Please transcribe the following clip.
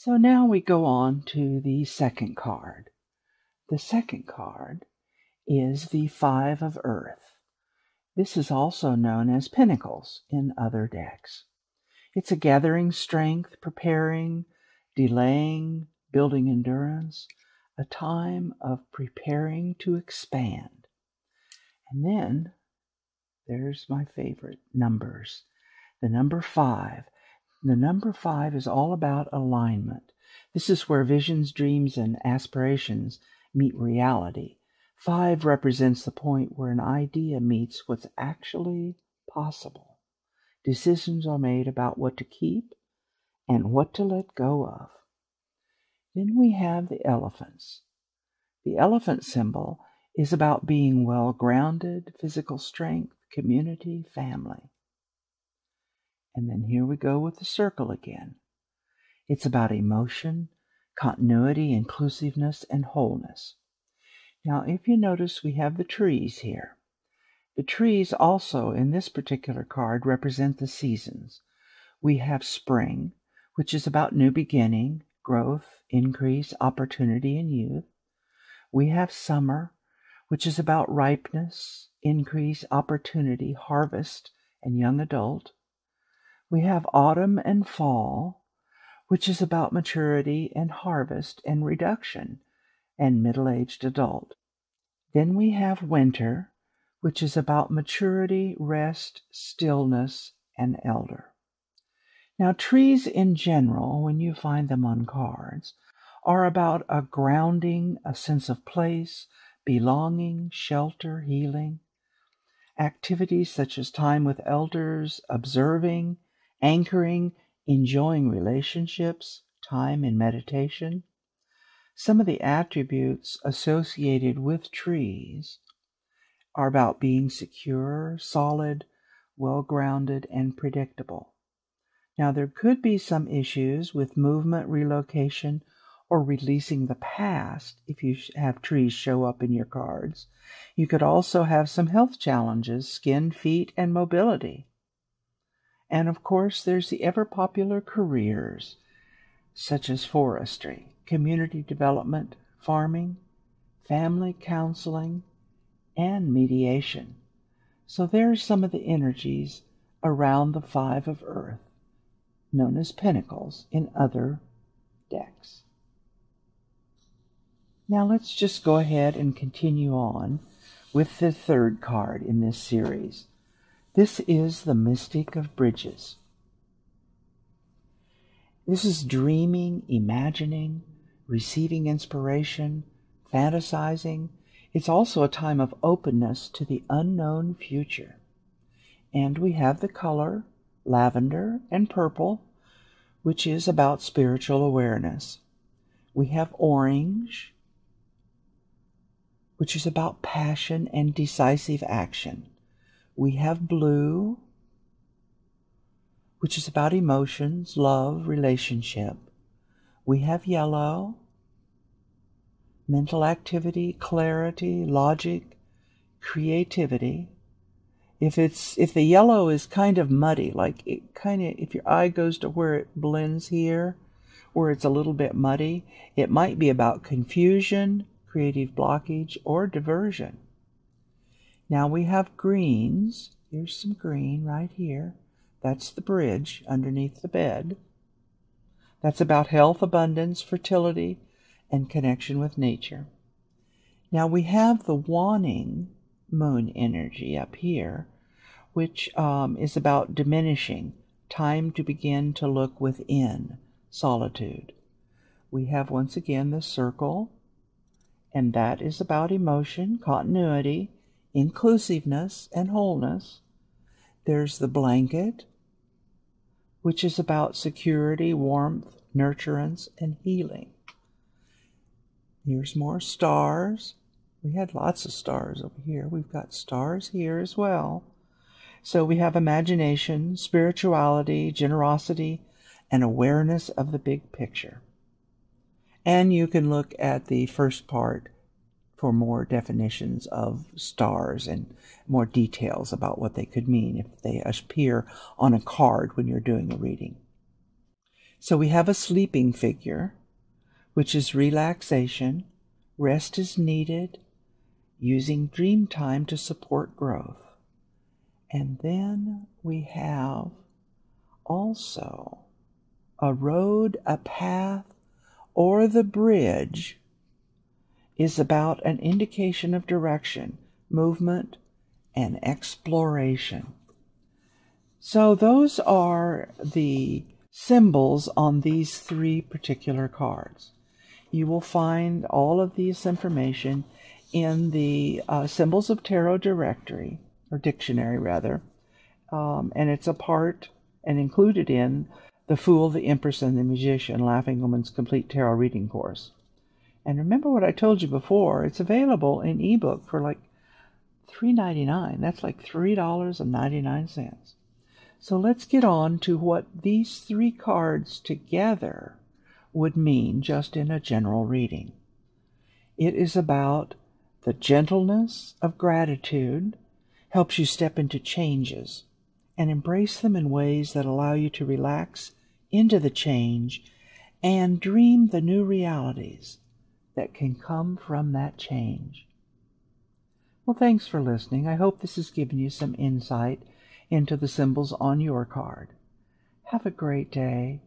So now we go on to the second card. The second card is the Five of Earth. This is also known as Pentacles in other decks. It's a gathering strength, preparing, delaying, building endurance, a time of preparing to expand. And then there's my favorite numbers. The number five. The number five is all about alignment. This is where visions, dreams, and aspirations meet reality. Five represents the point where an idea meets what's actually possible. Decisions are made about what to keep and what to let go of. Then we have the elephants. The elephant symbol is about being well grounded, physical strength, community, family. And then here we go with the circle again. It's about emotion, continuity, inclusiveness, and wholeness. Now, if you notice, we have the trees here. The trees also, in this particular card, represent the seasons. We have spring, which is about new beginning, growth, increase, opportunity, and youth. We have summer, which is about ripeness, increase, opportunity, harvest, and young adult. We have autumn and fall, which is about maturity and harvest and reduction and middle aged adult. Then we have winter, which is about maturity, rest, stillness, and elder. Now, trees in general, when you find them on cards, are about a grounding, a sense of place, belonging, shelter, healing. Activities such as time with elders, observing, anchoring, enjoying relationships, time in meditation. Some of the attributes associated with trees are about being secure, solid, well grounded, and predictable. Now, there could be some issues with movement, relocation, or releasing the past if you have trees show up in your cards. You could also have some health challenges, skin, feet, and mobility. And of course, there's the ever popular careers such as forestry, community development, farming, family counseling, and mediation. So there's some of the energies around the five of earth, known as pentacles in other decks. Now let's just go ahead and continue on with the third card in this series. This is the Mystic of Bridges. This is dreaming, imagining, receiving inspiration, fantasizing. It's also a time of openness to the unknown future. And we have the color lavender and purple, which is about spiritual awareness. We have orange, which is about passion and decisive action. We have blue, which is about emotions, love, relationship. We have yellow, mental activity, clarity, logic, creativity. If it's if the yellow is kind of muddy, like it kind of if your eye goes to where it blends here, where it's a little bit muddy, it might be about confusion, creative blockage, or diversion. Now we have greens. Here's some green right here. That's the bridge underneath the bed. That's about health, abundance, fertility, and connection with nature. Now we have the waning moon energy up here, which um, is about diminishing, time to begin to look within, solitude. We have once again the circle, and that is about emotion, continuity, inclusiveness, and wholeness. There's the blanket, which is about security, warmth, nurturance, and healing. Here's more stars. We had lots of stars over here. We've got stars here as well. So we have imagination, spirituality, generosity, and awareness of the big picture. And you can look at the first part for more definitions of stars and more details about what they could mean if they appear on a card when you're doing a reading. So we have a sleeping figure, which is relaxation, rest is needed, using dream time to support growth. And then we have also a road, a path, or the bridge is about an indication of direction, movement, and exploration. So those are the symbols on these three particular cards. You will find all of this information in the uh, Symbols of Tarot directory, or dictionary rather, um, and it's a part and included in The Fool, the Empress, and the Magician, Laughing Womyn's Complete Tarot Reading Course. And remember what I told you before, it's available in ebook for like $3.99. That's like $3.99. So let's get on to what these three cards together would mean just in a general reading. It is about the gentleness of gratitude, helps you step into changes and embrace them in ways that allow you to relax into the change and dream the new realities that can come from that change. Well, thanks for listening. I hope this has given you some insight into the symbols on your card. Have a great day